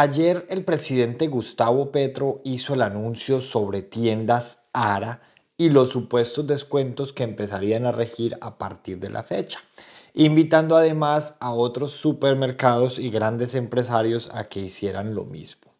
Ayer el presidente Gustavo Petro hizo el anuncio sobre tiendas ARA y los supuestos descuentos que empezarían a regir a partir de la fecha, invitando además a otros supermercados y grandes empresarios a que hicieran lo mismo.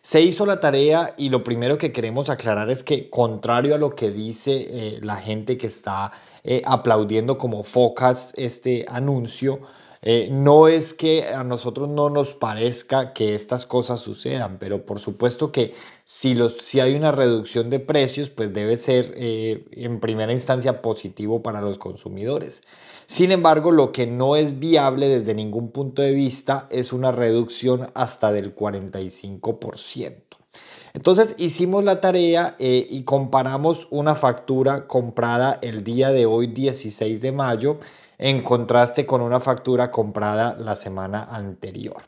Se hizo la tarea y lo primero que queremos aclarar es que contrario a lo que dice eh, la gente que está eh, aplaudiendo como focas este anuncio, eh, no es que a nosotros no nos parezca que estas cosas sucedan, pero por supuesto que si, hay una reducción de precios, pues debe ser eh, en primera instancia positivo para los consumidores. Sin embargo, lo que no es viable desde ningún punto de vista es una reducción hasta del 45%. Entonces hicimos la tarea eh, y comparamos una factura comprada el día de hoy, 16 de mayo, en contraste con una factura comprada la semana anterior.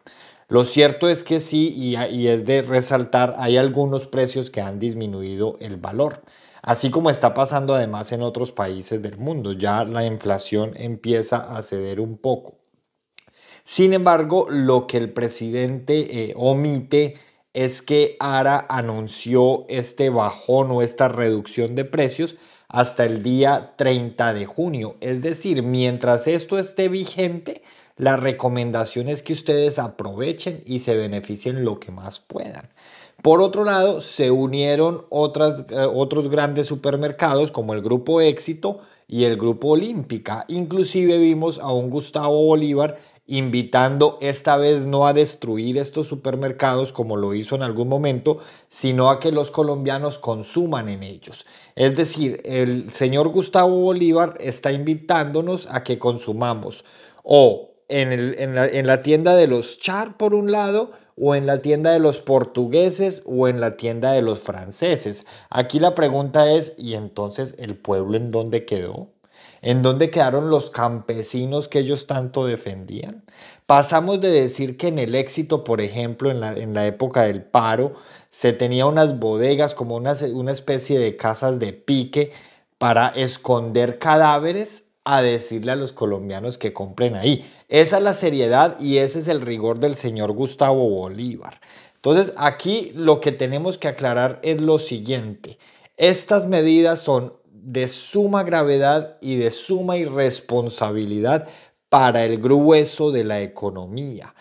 Lo cierto es que sí, y, es de resaltar, hay algunos precios que han disminuido el valor, así como está pasando además en otros países del mundo. Ya la inflación empieza a ceder un poco. Sin embargo, lo que el presidente eh, omite es que ARA anunció este bajón o esta reducción de precios hasta el día 30 de junio. Es decir, mientras esto esté vigente, la recomendación es que ustedes aprovechen y se beneficien lo que más puedan. Por otro lado, se unieron otras, eh, otros grandes supermercados como el Grupo Éxito y el Grupo Olímpica. Inclusive vimos a un Gustavo Bolívar invitando esta vez no a destruir estos supermercados como lo hizo en algún momento, sino a que los colombianos consuman en ellos. Es decir, el señor Gustavo Bolívar está invitándonos a que consumamos o en, la, la tienda de los Char por un lado, o en la tienda de los portugueses o en la tienda de los franceses. Aquí la pregunta es, ¿y entonces el pueblo en dónde quedó? ¿En dónde quedaron los campesinos que ellos tanto defendían? Pasamos de decir que en el éxito, por ejemplo, en la, en la época del paro, se tenía unas bodegas como una, una especie de casas de pique para esconder cadáveres a decirle a los colombianos que compren ahí. Esa es la seriedad y ese es el rigor del señor Gustavo Bolívar. Entonces aquí lo que tenemos que aclarar es lo siguiente. Estas medidas son de suma gravedad y de suma irresponsabilidad para el grueso de la economía.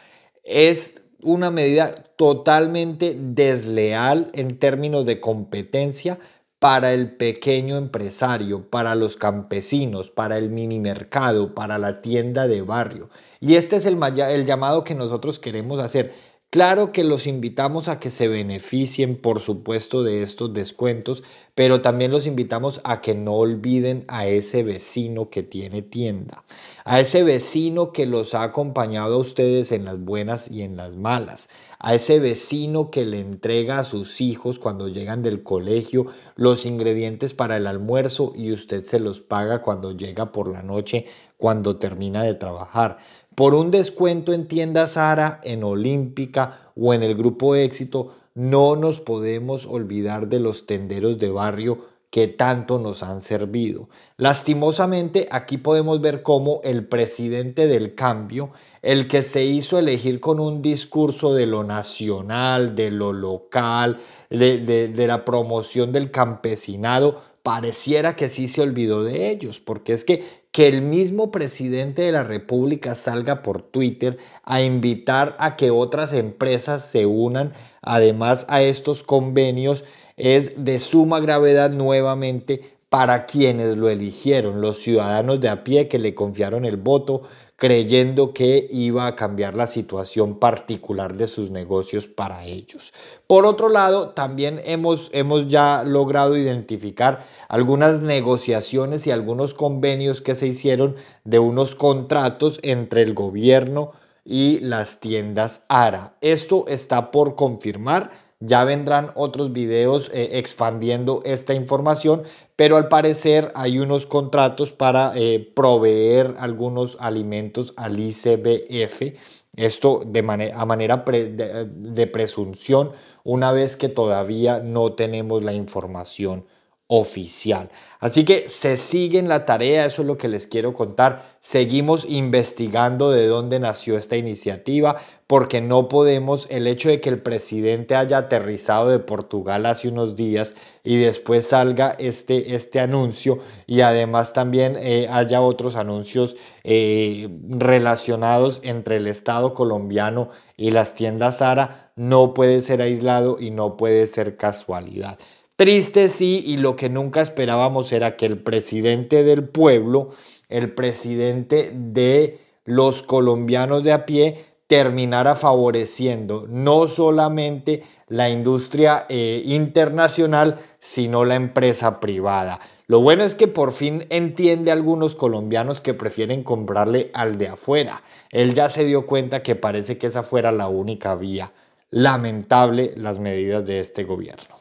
Es una medida totalmente desleal en términos de competencia para el pequeño empresario, para los campesinos, para el mini mercado, para la tienda de barrio. Y este es el, el llamado que nosotros queremos hacer. Claro que los invitamos a que se beneficien, por supuesto, de estos descuentos, pero también los invitamos a que no olviden a ese vecino que tiene tienda, a ese vecino que los ha acompañado a ustedes en las buenas y en las malas, a ese vecino que le entrega a sus hijos cuando llegan del colegio los ingredientes para el almuerzo y usted se los paga cuando llega por la noche, cuando termina de trabajar por un descuento en tiendas Sara, en Olímpica o en el Grupo Éxito, no nos podemos olvidar de los tenderos de barrio que tanto nos han servido. Lastimosamente, aquí podemos ver cómo el presidente del cambio, el que se hizo elegir con un discurso de lo nacional, de lo local, de la promoción del campesinado, pareciera que sí se olvidó de ellos, porque es que que el mismo presidente de la República salga por Twitter a invitar a que otras empresas se unan además a estos convenios es de suma gravedad nuevamente para quienes lo eligieron, los ciudadanos de a pie que le confiaron el voto, creyendo que iba a cambiar la situación particular de sus negocios para ellos. Por otro lado, también hemos, hemos ya logrado identificar algunas negociaciones y algunos convenios que se hicieron de unos contratos entre el gobierno y las tiendas ARA. Esto está por confirmar ya vendrán otros videos eh, expandiendo esta información, pero al parecer hay unos contratos para eh, proveer algunos alimentos al ICBF. Esto de manera, a manera de, presunción, una vez que todavía no tenemos la información oficial. Así que se sigue en la tarea, eso es lo que les quiero contar. Seguimos investigando de dónde nació esta iniciativa, porque no podemos, el hecho de que el presidente haya aterrizado de Portugal hace unos días y después salga este, este anuncio y además también eh, haya otros anuncios eh, relacionados entre el Estado colombiano y las tiendas Zara, no puede ser aislado y no puede ser casualidad. Triste sí, y lo que nunca esperábamos era que el presidente del pueblo, el presidente de los colombianos de a pie, terminara favoreciendo no solamente la industria eh, internacional, sino la empresa privada. Lo bueno es que por fin entiende a algunos colombianos que prefieren comprarle al de afuera. Él ya se dio cuenta que parece que esa fuera la única vía. Lamentable las medidas de este gobierno.